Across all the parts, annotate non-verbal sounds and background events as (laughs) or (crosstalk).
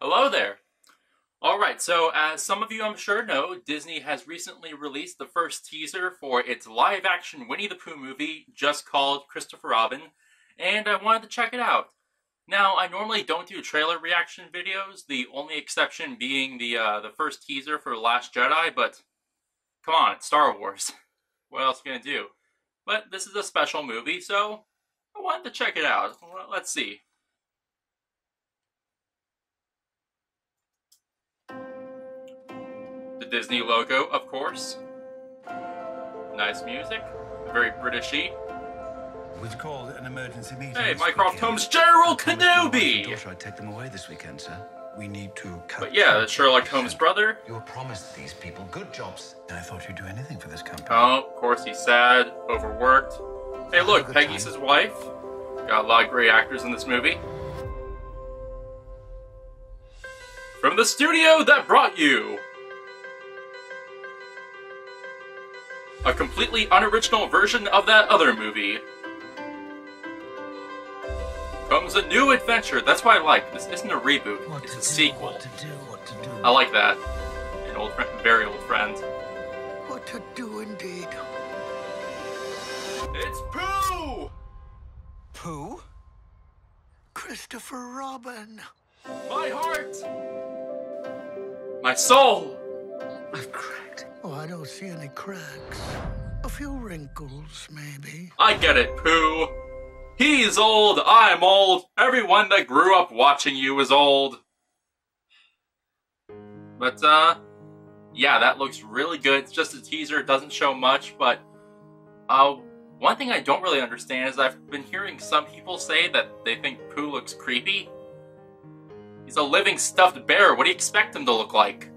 Hello there. Alright, so as some of you I'm sure know, Disney has recently released the first teaser for its live action Winnie the Pooh movie, just called Christopher Robin, and I wanted to check it out. Now, I normally don't do trailer reaction videos, the only exception being the uh, the first teaser for The Last Jedi, but come on, it's Star Wars. (laughs) What else are you gonna do? But this is a special movie, so I wanted to check it out. Let's see. The Disney logo, of course. Nice music. Very Britishy. We've called an emergency meeting. Hey, Mycroft. Holmes, Gerald I promised my wife and Kenobi! daughter I'd take them away this weekend, sir. We need to cut. But yeah, that's Sherlock Holmes' brother. You were promised these people good jobs. And I thought you'd do anything for this company. Oh, of course he's sad, overworked. Hey, look, Peggy's time. his wife. Got a lot of great actors in this movie. From the studio that brought you a completely unoriginal version of that other movie comes a new adventure. That's what I like. This isn't a reboot. What it's a do, sequel. Do, what to do. I like that. An old friend, very old friend. What to do indeed. It's Pooh! Pooh? Christopher Robin. My heart! My soul! See any cracks. A few wrinkles, maybe. I get it, Pooh. He's old, I'm old, everyone that grew up watching you is old. But, uh, yeah, that looks really good. It's just a teaser, it doesn't show much, but, uh, one thing I don't really understand is I've been hearing some people say that they think Pooh looks creepy. He's a living stuffed bear, what do you expect him to look like?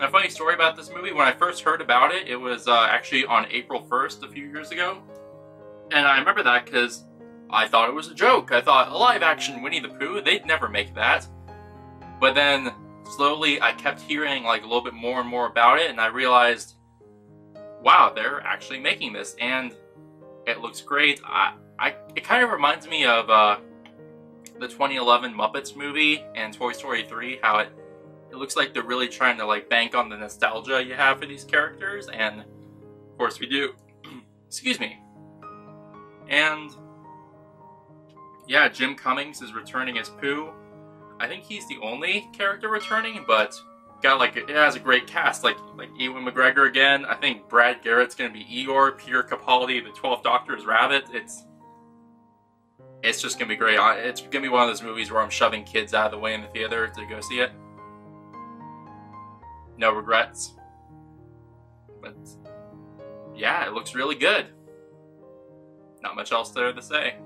A funny story about this movie, when I first heard about it, it was uh, actually on April 1st a few years ago. And I remember that because I thought it was a joke. I thought, a live action Winnie the Pooh, they'd never make that. But then, slowly, I kept hearing like a little bit more and more about it, and I realized, wow, they're actually making this, and it looks great. I, I, it kind of reminds me of uh, the 2011 Muppets movie and Toy Story 3, how it it looks like they're really trying to like bank on the nostalgia you have for these characters, and of course we do. (clears throat) Excuse me. And yeah, Jim Cummings is returning as Pooh. I think he's the only character returning, but got like it has a great cast, like like Ewan McGregor again. I think Brad Garrett's gonna be Eeyore, Peter Capaldi, the Twelfth Doctor is Rabbit. It's it's just gonna be great. It's gonna be one of those movies where I'm shoving kids out of the way in the theater to go see it. No regrets. But yeah, it looks really good. Not much else there to say.